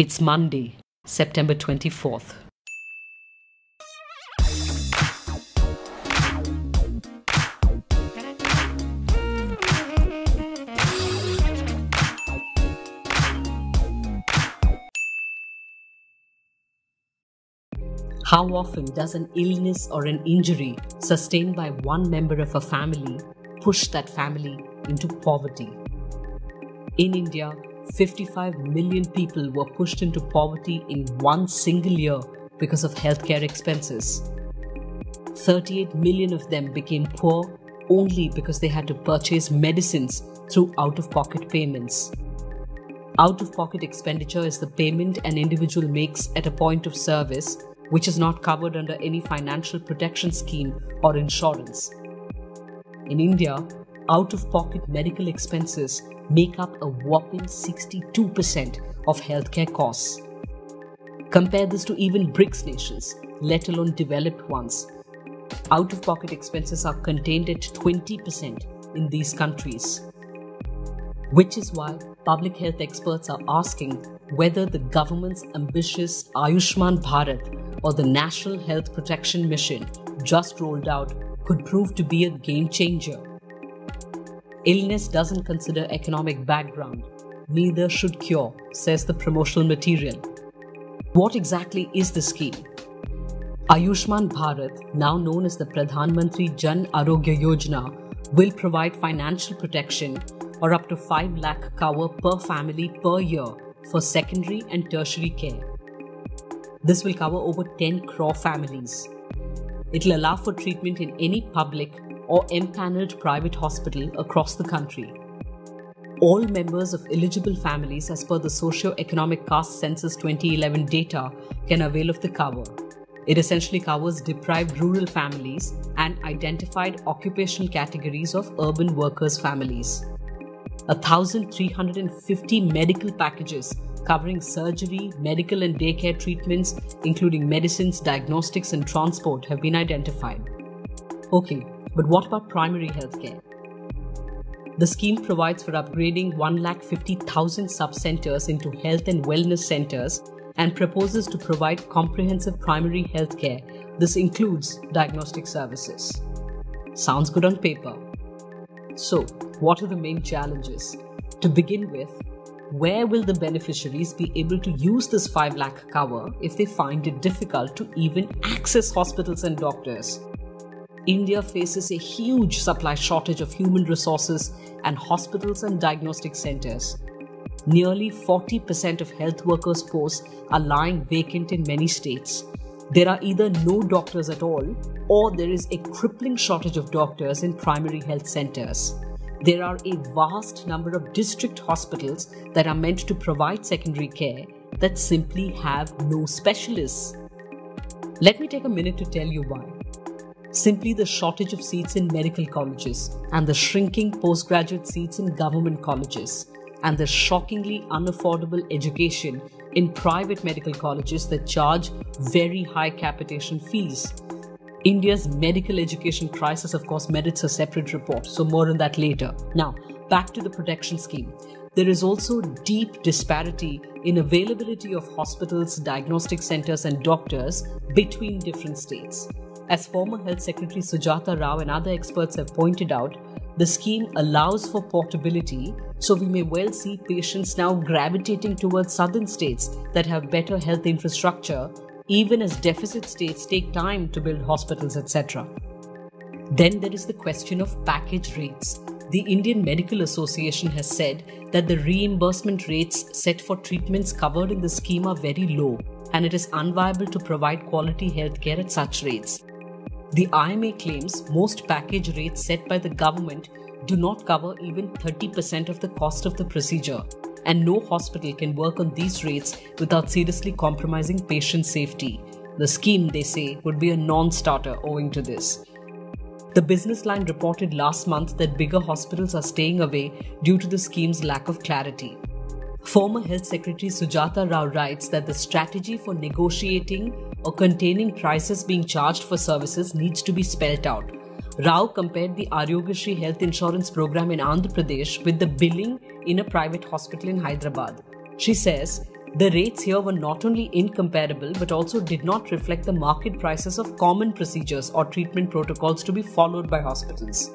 It's Monday, September 24th. How often does an illness or an injury sustained by one member of a family push that family into poverty? In India, 55 million people were pushed into poverty in one single year because of healthcare expenses. 38 million of them became poor only because they had to purchase medicines through out of pocket payments. Out of pocket expenditure is the payment an individual makes at a point of service which is not covered under any financial protection scheme or insurance. In India, out of pocket medical expenses make up a whopping 62% of healthcare costs. Compare this to even BRICS nations, let alone developed ones. Out of pocket expenses are contained at 20% in these countries. Which is why public health experts are asking whether the government's ambitious Ayushman Bharat or the National Health Protection Mission just rolled out could prove to be a game changer. Illness doesn't consider economic background, neither should cure, says the promotional material. What exactly is the scheme? Ayushman Bharat, now known as the Pradhan Mantri Jan Arogya Yojana, will provide financial protection or up to 5 lakh cover per family per year for secondary and tertiary care. This will cover over 10 crore families. It will allow for treatment in any public or empaneled private hospital across the country. All members of eligible families, as per the Socio-Economic Caste Census 2011 data, can avail of the cover. It essentially covers deprived rural families and identified occupational categories of urban workers' families. 1,350 medical packages covering surgery, medical and daycare treatments, including medicines, diagnostics, and transport, have been identified. Okay, but what about primary healthcare? The scheme provides for upgrading 1,50,000 sub-centers into health and wellness centers and proposes to provide comprehensive primary healthcare. This includes diagnostic services. Sounds good on paper. So, what are the main challenges? To begin with, where will the beneficiaries be able to use this 5 lakh cover if they find it difficult to even access hospitals and doctors? India faces a huge supply shortage of human resources and hospitals and diagnostic centers. Nearly 40% of health workers' posts are lying vacant in many states. There are either no doctors at all, or there is a crippling shortage of doctors in primary health centers. There are a vast number of district hospitals that are meant to provide secondary care that simply have no specialists. Let me take a minute to tell you why simply the shortage of seats in medical colleges and the shrinking postgraduate seats in government colleges and the shockingly unaffordable education in private medical colleges that charge very high capitation fees. India's medical education crisis, of course, merits a separate report, so more on that later. Now, back to the protection scheme. There is also deep disparity in availability of hospitals, diagnostic centers, and doctors between different states. As former Health Secretary Sujata Rao and other experts have pointed out, the scheme allows for portability, so we may well see patients now gravitating towards southern states that have better health infrastructure, even as deficit states take time to build hospitals, etc. Then there is the question of package rates. The Indian Medical Association has said that the reimbursement rates set for treatments covered in the scheme are very low, and it is unviable to provide quality healthcare at such rates. The IMA claims most package rates set by the government do not cover even 30% of the cost of the procedure, and no hospital can work on these rates without seriously compromising patient safety. The scheme, they say, would be a non starter owing to this. The business line reported last month that bigger hospitals are staying away due to the scheme's lack of clarity. Former Health Secretary Sujata Rao writes that the strategy for negotiating or containing prices being charged for services needs to be spelt out. Rao compared the Arogyasri health insurance program in Andhra Pradesh with the billing in a private hospital in Hyderabad. She says The rates here were not only incomparable but also did not reflect the market prices of common procedures or treatment protocols to be followed by hospitals.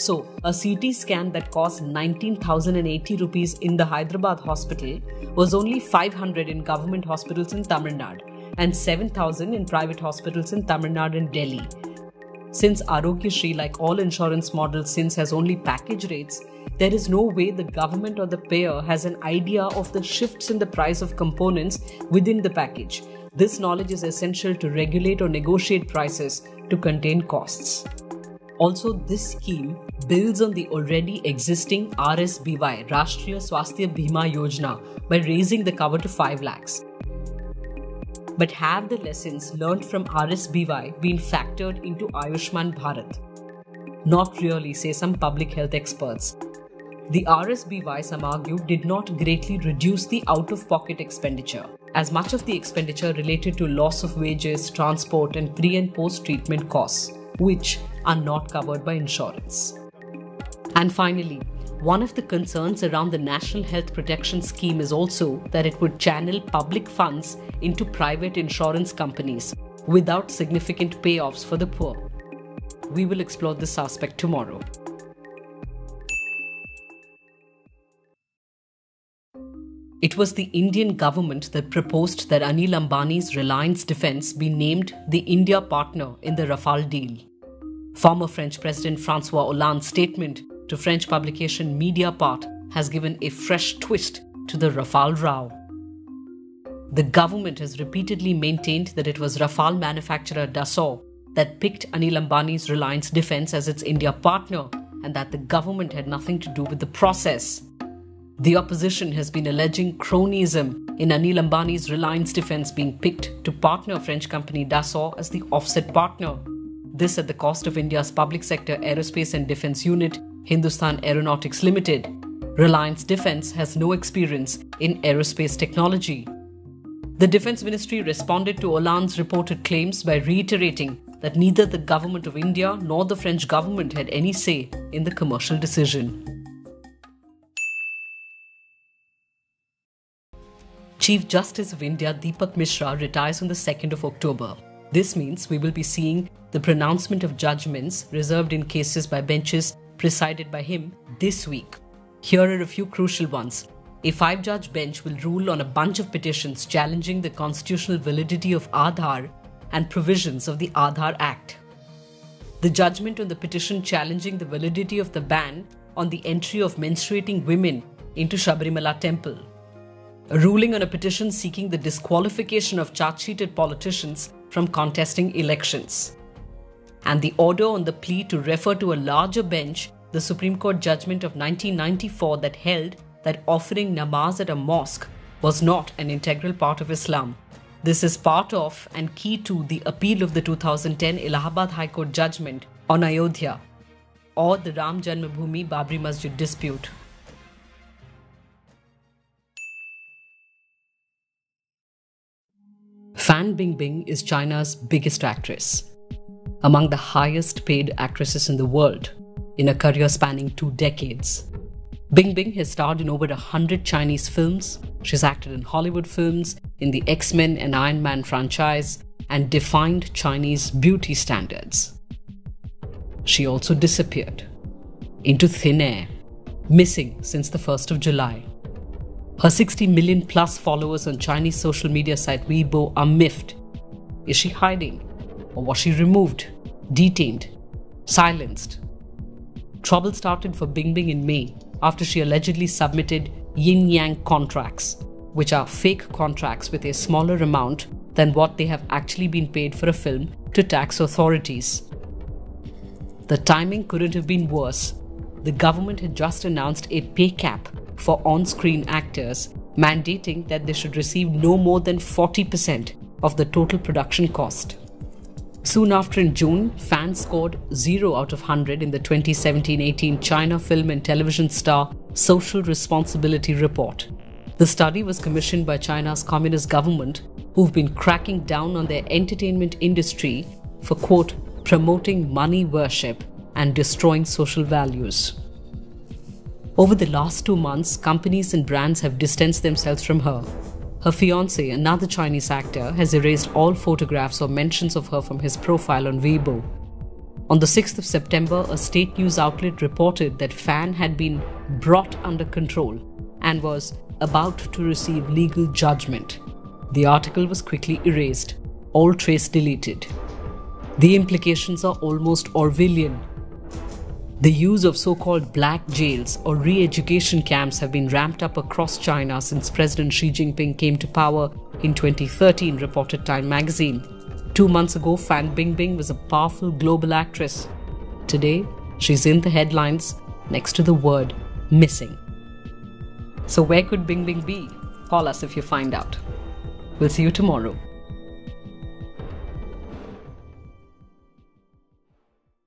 So, a CT scan that cost 19,080 rupees in the Hyderabad hospital was only 500 in government hospitals in Tamil Nadu and 7,000 in private hospitals in Tamil Nadu and Delhi. Since Arogyasri, like all insurance models since has only package rates, there is no way the government or the payer has an idea of the shifts in the price of components within the package. This knowledge is essential to regulate or negotiate prices to contain costs. Also, this scheme builds on the already existing RSBY, Rashtriya Swasthya Bima Yojana, by raising the cover to 5 lakhs. But have the lessons learned from RSBY been factored into Ayushman Bharat? Not really, say some public health experts. The RSBY, some argue, did not greatly reduce the out of pocket expenditure, as much of the expenditure related to loss of wages, transport, and pre and post treatment costs, which are not covered by insurance. And finally, one of the concerns around the National Health Protection Scheme is also that it would channel public funds into private insurance companies without significant payoffs for the poor. We will explore this aspect tomorrow. It was the Indian government that proposed that Anil Ambani's Reliance Defense be named the India partner in the Rafale deal. Former French President Francois Hollande's statement to French publication Media Mediapart has given a fresh twist to the Rafale row. The government has repeatedly maintained that it was Rafale manufacturer Dassault that picked Anil Ambani's Reliance Defense as its India partner and that the government had nothing to do with the process. The opposition has been alleging cronyism in Anil Ambani's Reliance Defense being picked to partner French company Dassault as the offset partner. This at the cost of India's public sector aerospace and defense unit, Hindustan Aeronautics Limited. Reliance Defense has no experience in aerospace technology. The Defense Ministry responded to Hollande's reported claims by reiterating that neither the government of India nor the French government had any say in the commercial decision. Chief Justice of India Dipak Misra retires on the 2nd of October. This means we will be seeing the pronouncement of judgments reserved in cases by benches presided by him this week. Here are a few crucial ones. A five judge bench will rule on a bunch of petitions challenging the constitutional validity of Aadhaar and provisions of the Aadhaar Act. The judgment on the petition challenging the validity of the ban on the entry of menstruating women into Sabarimala temple a ruling on a petition seeking the disqualification of charge sheeted politicians from contesting elections, and the order on the plea to refer to a larger bench the Supreme Court judgment of 1994 that held that offering namaz at a mosque was not an integral part of Islam. This is part of and key to the appeal of the 2010 Allahabad High Court judgment on Ayodhya or the Ram Janmabhoomi Babri Masjid dispute. Fan Bingbing is China's biggest actress, among the highest paid actresses in the world, in a career spanning two decades. Bingbing has starred in over a hundred Chinese films. She's acted in Hollywood films, in the X Men and Iron Man franchise, and defined Chinese beauty standards. She also disappeared into thin air, missing since the 1st of July. Her 60 million plus followers on Chinese social media site Weibo are miffed. Is she hiding? Or was she removed, detained, silenced? Trouble started for Bingbing in May after she allegedly submitted yin yang contracts, which are fake contracts with a smaller amount than what they have actually been paid for a film to tax authorities. The timing couldn't have been worse. The government had just announced a pay cap for on screen actors, mandating that they should receive no more than 40% of the total production cost. Soon after, in June, Fan scored 0 out of 100 in the 2017 18 China Film and Television Star Social Responsibility Report. The study was commissioned by China's Communist government, who've been cracking down on their entertainment industry for, quote, promoting money worship and destroying social values. Over the last two months, companies and brands have distanced themselves from her. her fiance, another Chinese actor, has erased all photographs or mentions of her from his profile on Weibo. On the 6th of September, a state news outlet reported that Fan had been brought under control and was about to receive legal judgment. The article was quickly erased, all trace deleted. The implications are almost Orwellian. The use of so called black jails or re education camps have been ramped up across China since President Xi Jinping came to power in 2013, reported Time magazine. Two months ago, Fan Bingbing was a powerful global actress. Today, she's in the headlines next to the word missing. So, where could Bingbing be? Call us if you find out. We'll see you tomorrow.